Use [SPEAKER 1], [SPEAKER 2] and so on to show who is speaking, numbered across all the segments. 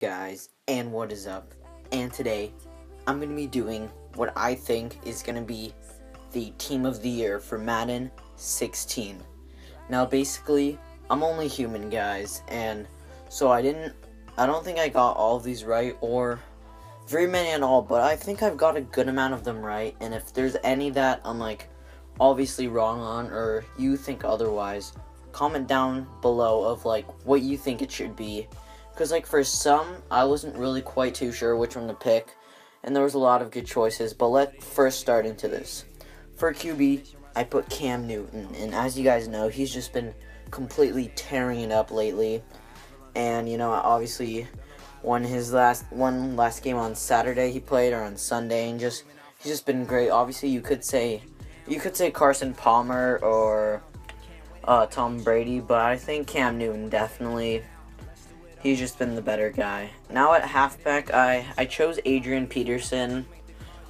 [SPEAKER 1] guys and what is up. And today I'm to be doing what I think is to be the team of the year for Madden 16 now basically I'm only human guys and so I didn't I don't think I got all of these right or very many at all but I think I've got a good amount of them right and if there's any that I'm like obviously wrong on or you think otherwise comment down below of like what you think it should be because, like, for some, I wasn't really quite too sure which one to pick, and there was a lot of good choices. But let's first start into this. For QB, I put Cam Newton, and as you guys know, he's just been completely tearing it up lately. And, you know, obviously, won his last one last game on Saturday he played, or on Sunday, and just he's just been great. Obviously, you could say you could say Carson Palmer or uh, Tom Brady, but I think Cam Newton definitely He's just been the better guy. Now at halfback, I, I chose Adrian Peterson.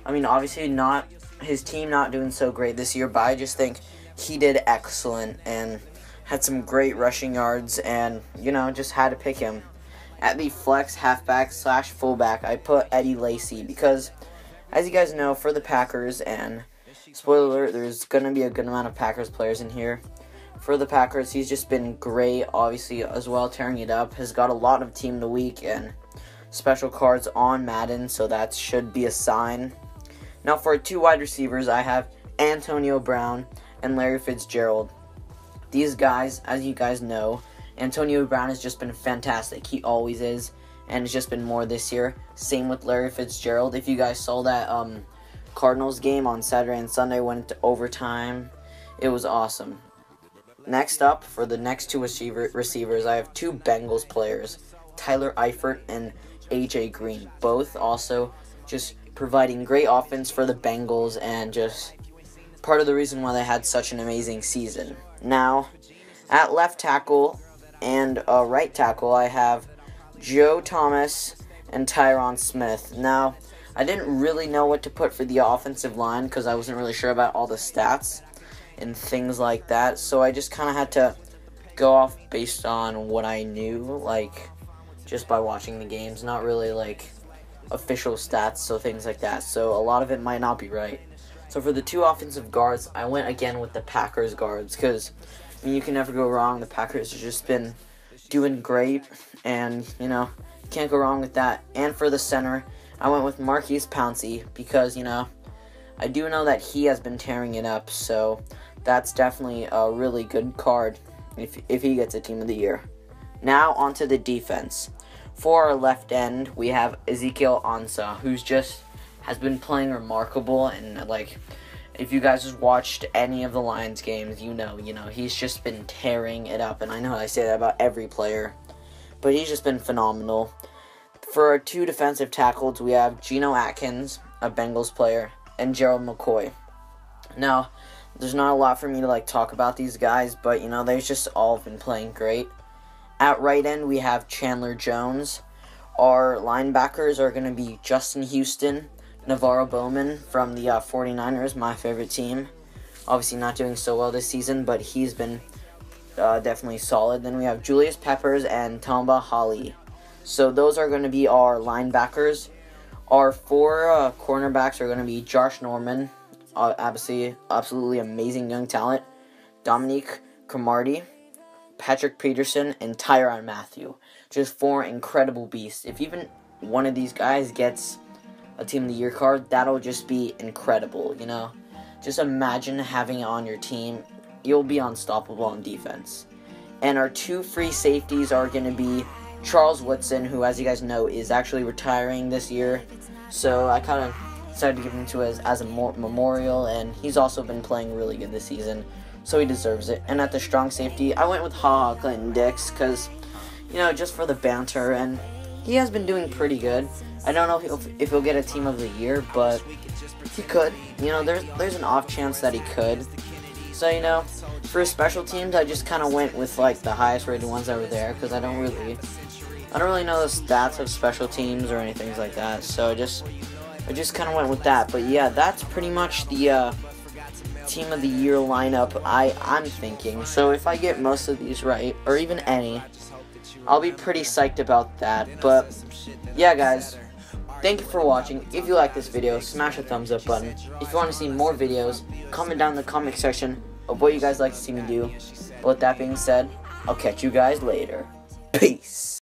[SPEAKER 1] I mean, obviously not his team not doing so great this year, but I just think he did excellent and had some great rushing yards and, you know, just had to pick him. At the flex halfback slash fullback, I put Eddie Lacy because, as you guys know, for the Packers, and spoiler alert, there's going to be a good amount of Packers players in here for the Packers. He's just been great, obviously, as well, tearing it up. Has got a lot of team of the week and special cards on Madden, so that should be a sign. Now, for two wide receivers, I have Antonio Brown and Larry Fitzgerald. These guys, as you guys know, Antonio Brown has just been fantastic. He always is, and it's just been more this year. Same with Larry Fitzgerald. If you guys saw that um, Cardinals game on Saturday and Sunday, went into overtime, it was awesome. Next up, for the next two receiver, receivers, I have two Bengals players, Tyler Eifert and AJ Green. Both also just providing great offense for the Bengals and just part of the reason why they had such an amazing season. Now, at left tackle and uh, right tackle, I have Joe Thomas and Tyron Smith. Now, I didn't really know what to put for the offensive line because I wasn't really sure about all the stats and things like that. So I just kind of had to go off based on what I knew, like just by watching the games, not really like official stats, so things like that. So a lot of it might not be right. So for the two offensive guards, I went again with the Packers guards because I mean, you can never go wrong. The Packers have just been doing great, and you know can't go wrong with that. And for the center, I went with Maurkice Pouncey because you know I do know that he has been tearing it up. So that's definitely a really good card if, if he gets a team of the year. Now onto the defense. For our left end, we have Ezekiel Ansah, who's just has been playing remarkable and like if you guys have watched any of the Lions games, you know, you know, he's just been tearing it up and I know I say that about every player, but he's just been phenomenal. For our two defensive tackles, we have Geno Atkins, a Bengals player, and Gerald McCoy. Now, there's not a lot for me to like talk about these guys, but you know, they've just all been playing great. At right end, we have Chandler Jones. Our linebackers are going to be Justin Houston, NaVorro Bowman from the uh, 49ers, my favorite team. Obviously, not doing so well this season, but he's been uh, definitely solid. Then we have Julius Peppers and Tamba Hali. So those are going to be our linebackers. Our four uh, cornerbacks are going to be Josh Norman, obviously absolutely amazing young talent. Dominique Cromartie, Patrick Peterson, and Tyrann Mathieu. Just four incredible beasts. If even one of these guys gets a Team of the Year card, that'll just be incredible, you know? Just imagine having it on your team. You'll be unstoppable on defense. And our two free safeties are going to be Charles Woodson, who, as you guys know, is actually retiring this year. So I kind of decided to give him to as, as a memorial, and he's also been playing really good this season, so he deserves it. And at the strong safety, I went with Ha Clinton Dix because, you know, just for the banter, and he has been doing pretty good. I don't know if he'll, if he'll get a team of the year, but he could. You know, there's there's an off chance that he could. So you know, for special teams, I just kind of went with like the highest rated ones that were there because I don't really, I don't really know the stats of special teams or anything like that. So I just I just kind of went with that. But yeah, that's pretty much the uh, team of the year lineup I I'm thinking. So if I get most of these right, or even any, I'll be pretty psyched about that. But yeah, guys, thank you for watching. If you like this video, smash the thumbs up button. If you want to see more videos, comment down in the comment section of what you guys like to see me do. But with that being said, I'll catch you guys later. Peace.